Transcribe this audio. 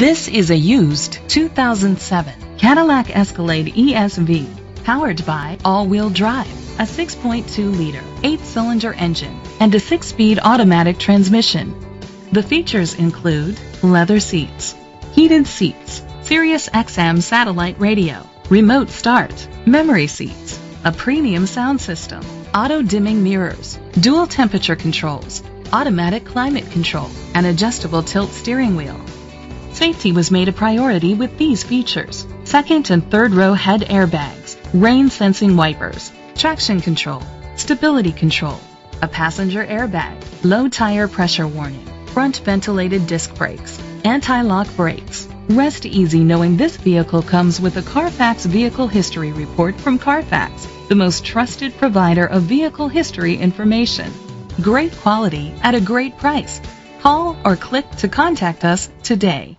This is a used 2007 Cadillac Escalade ESV powered by all-wheel drive, a 6.2-liter, 8-cylinder engine, and a 6-speed automatic transmission. The features include leather seats, heated seats, Sirius XM satellite radio, remote start, memory seats, a premium sound system, auto dimming mirrors, dual temperature controls, automatic climate control, and adjustable tilt steering wheel. Safety was made a priority with these features. Second and third row head airbags, rain sensing wipers, traction control, stability control, a passenger airbag, low tire pressure warning, front ventilated disc brakes, anti-lock brakes. Rest easy knowing this vehicle comes with a Carfax Vehicle History Report from Carfax, the most trusted provider of vehicle history information. Great quality at a great price. Call or click to contact us today.